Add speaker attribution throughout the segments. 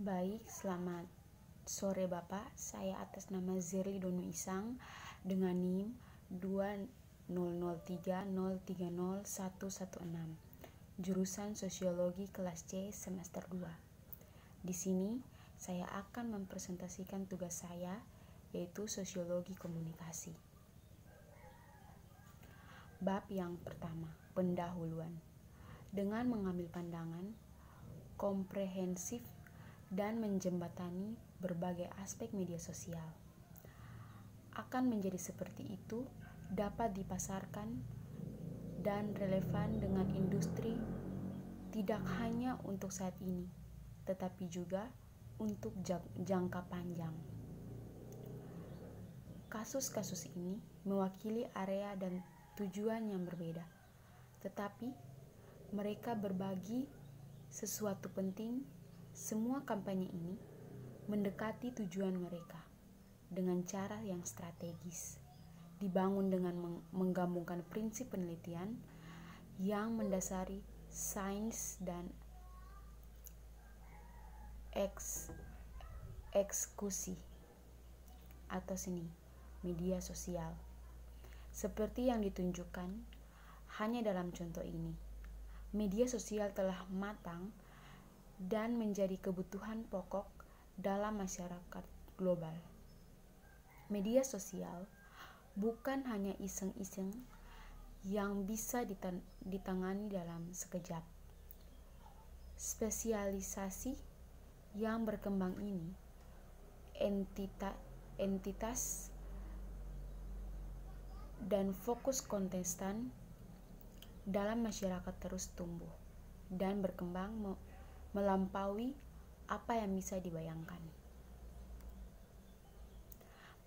Speaker 1: Baik, selamat sore Bapak. Saya atas nama Zirli Donu Isang dengan NIM 20030300116. Jurusan Sosiologi kelas C semester 2. Di sini saya akan mempresentasikan tugas saya yaitu Sosiologi Komunikasi. Bab yang pertama, pendahuluan. Dengan mengambil pandangan komprehensif dan menjembatani berbagai aspek media sosial. Akan menjadi seperti itu dapat dipasarkan dan relevan dengan industri tidak hanya untuk saat ini, tetapi juga untuk jangka panjang. Kasus-kasus ini mewakili area dan tujuan yang berbeda, tetapi mereka berbagi sesuatu penting. Semua kampanye ini mendekati tujuan mereka dengan cara yang strategis, dibangun dengan menggabungkan prinsip penelitian yang mendasari sains dan eks, eksekusi atau seni media sosial. Seperti yang ditunjukkan hanya dalam contoh ini, media sosial telah matang dan menjadi kebutuhan pokok dalam masyarakat global. Media sosial bukan hanya iseng-iseng yang bisa ditangani dalam sekejap. Spesialisasi yang berkembang ini entita, entitas dan fokus kontestan dalam masyarakat terus tumbuh dan berkembang melampaui apa yang bisa dibayangkan.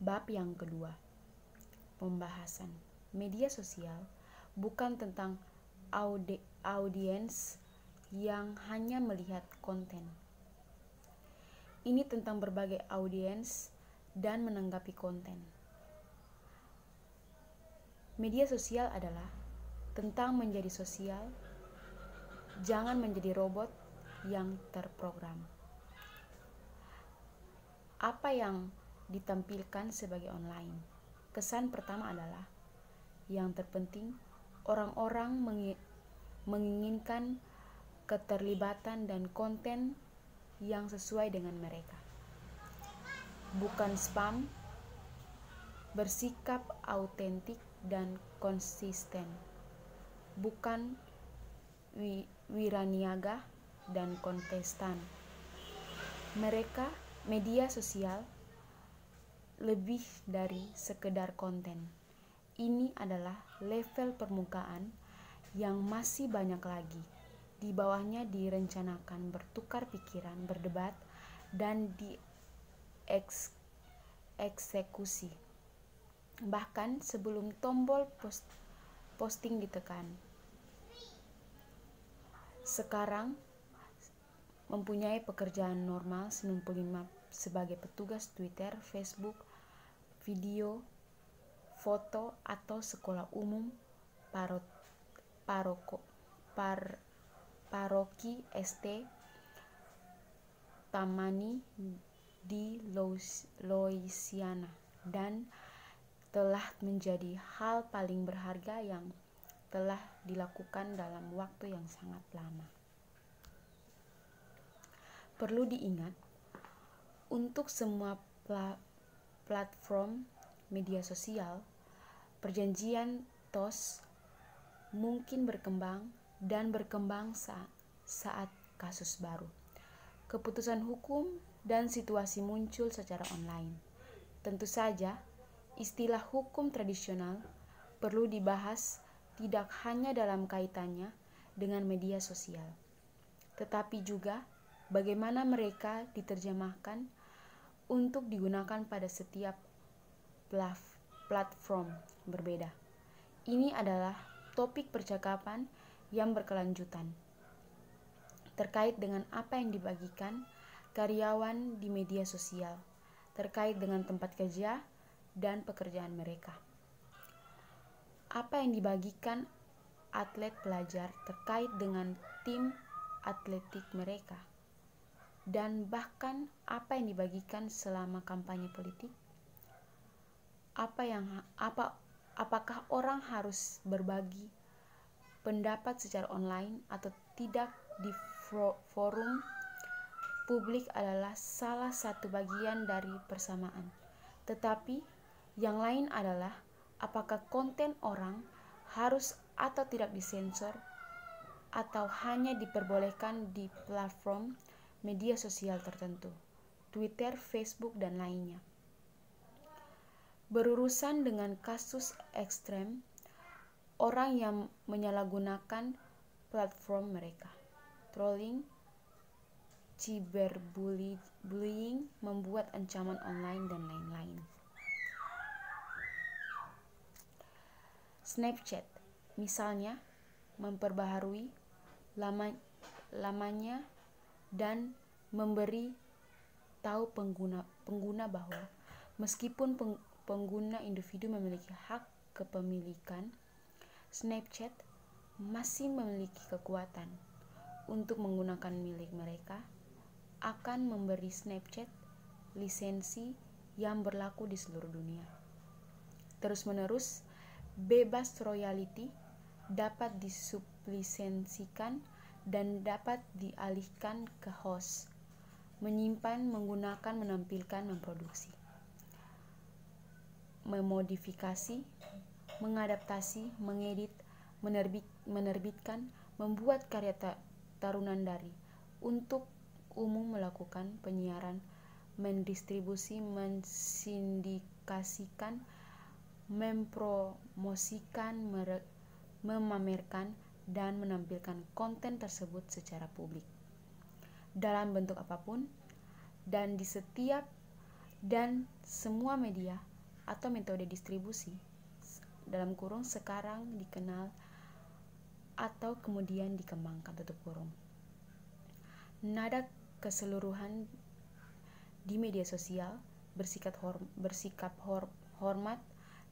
Speaker 1: Bab yang kedua, pembahasan media sosial bukan tentang audi audiens yang hanya melihat konten. Ini tentang berbagai audiens dan menanggapi konten. Media sosial adalah tentang menjadi sosial, jangan menjadi robot yang terprogram. Apa yang ditampilkan sebagai online? Kesan pertama adalah yang terpenting, orang-orang menginginkan keterlibatan dan konten yang sesuai dengan mereka. Bukan spam, bersikap autentik dan konsisten, bukan wiraniaga dan kontestan. Mereka media sosial lebih dari sekedar konten. Ini adalah level permukaan yang masih banyak lagi. Di bawahnya direncanakan bertukar pikiran, berdebat, dan dieksekusi bahkan sebelum tombol post, posting ditekan. Sekarang mempunyai pekerjaan normal 95 sebagai petugas Twitter, Facebook, video, foto atau sekolah umum parot, paroko, par, paroki ST Tamani di Louisiana dan telah menjadi hal paling berharga yang telah dilakukan dalam waktu yang sangat lama. Perlu diingat, untuk semua pla platform media sosial, perjanjian TOS mungkin berkembang dan berkembang saat, saat kasus baru. Keputusan hukum dan situasi muncul secara online. Tentu saja, Istilah hukum tradisional perlu dibahas tidak hanya dalam kaitannya dengan media sosial, tetapi juga bagaimana mereka diterjemahkan untuk digunakan pada setiap platform berbeda. Ini adalah topik percakapan yang berkelanjutan terkait dengan apa yang dibagikan karyawan di media sosial, terkait dengan tempat kerja dan pekerjaan mereka. Apa yang dibagikan atlet pelajar terkait dengan tim atletik mereka, dan bahkan apa yang dibagikan selama kampanye politik? Apa yang apa apakah orang harus berbagi pendapat secara online atau tidak di forum publik adalah salah satu bagian dari persamaan. Tetapi yang lain adalah apakah konten orang harus atau tidak disensor atau hanya diperbolehkan di platform media sosial tertentu, Twitter, Facebook, dan lainnya. Berurusan dengan kasus ekstrem, orang yang menyalahgunakan platform mereka, trolling, cyberbullying, membuat ancaman online, dan lain-lain. Snapchat, misalnya, memperbaharui lama, lamanya dan memberi tahu pengguna pengguna bahwa meskipun peng, pengguna individu memiliki hak kepemilikan, Snapchat masih memiliki kekuatan untuk menggunakan milik mereka akan memberi Snapchat lisensi yang berlaku di seluruh dunia. Terus-menerus, bebas royalty dapat disublisensikan dan dapat dialihkan ke host, menyimpan, menggunakan, menampilkan, memproduksi, memodifikasi, mengadaptasi, mengedit, menerbit, menerbitkan, membuat karya tarunan dari, untuk umum melakukan penyiaran, mendistribusi, mensindikasikan, mempromosikan, memamerkan, dan menampilkan konten tersebut secara publik dalam bentuk apa pun dan di setiap dan semua media atau metode distribusi dalam kurung sekarang dikenal atau kemudian dikembangkan tutup kurung. Nada keseluruhan di media sosial bersikap, horm, bersikap hor, hormat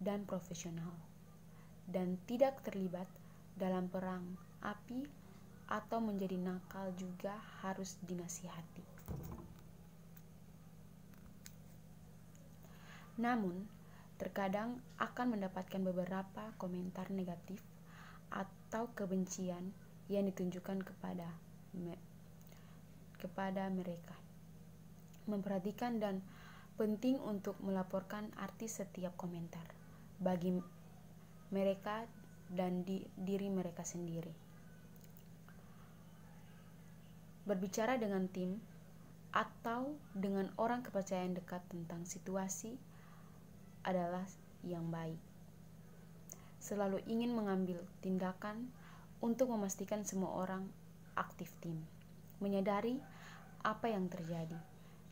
Speaker 1: dan profesional dan tidak terlibat dalam perang api atau menjadi nakal juga harus dinasihati. Namun, terkadang akan mendapatkan beberapa komentar negatif atau kebencian yang ditunjukkan kepada me kepada mereka. Memperhatikan dan penting untuk melaporkan arti setiap komentar bagi mereka dan di diri mereka sendiri. Berbicara dengan tim atau dengan orang kepercayaan dekat tentang situasi adalah yang baik. Selalu ingin mengambil tindakan untuk memastikan semua orang aktif tim, menyadari apa yang terjadi,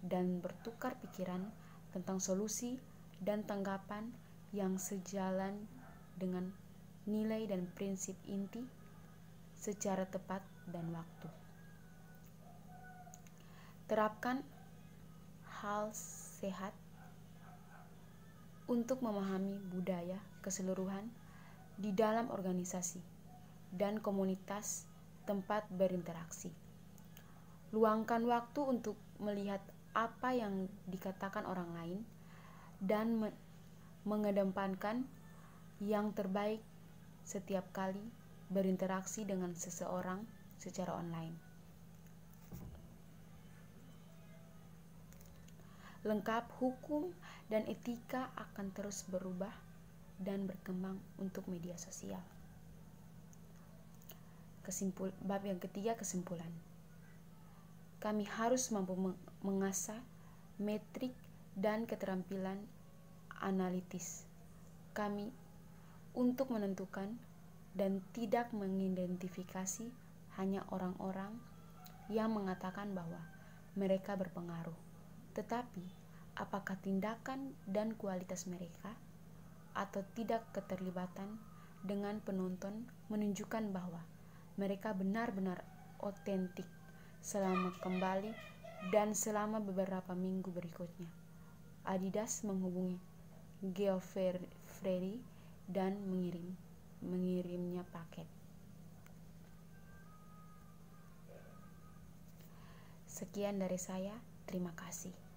Speaker 1: dan bertukar pikiran tentang solusi dan tanggapan yang sejalan dengan nilai dan prinsip inti secara tepat dan waktu. Terapkan hal sehat untuk memahami budaya keseluruhan di dalam organisasi dan komunitas tempat berinteraksi. Luangkan waktu untuk melihat apa yang dikatakan orang lain dan mengedepankan yang terbaik setiap kali berinteraksi dengan seseorang secara online. Lengkap hukum dan etika akan terus berubah dan berkembang untuk media sosial. Kesimpul, bab yang ketiga kesimpulan. Kami harus mampu mengasah metrik dan keterampilan analitis. Kami untuk menentukan dan tidak mengidentifikasi hanya orang-orang yang mengatakan bahwa mereka berpengaruh, tetapi apakah tindakan dan kualitas mereka atau tidak keterlibatan dengan penonton menunjukkan bahwa mereka benar-benar otentik selama kembali dan selama beberapa minggu berikutnya. Adidas menghubungi Geoffrey dan mengirim mengirimnya paket. Sekian dari saya, terima kasih.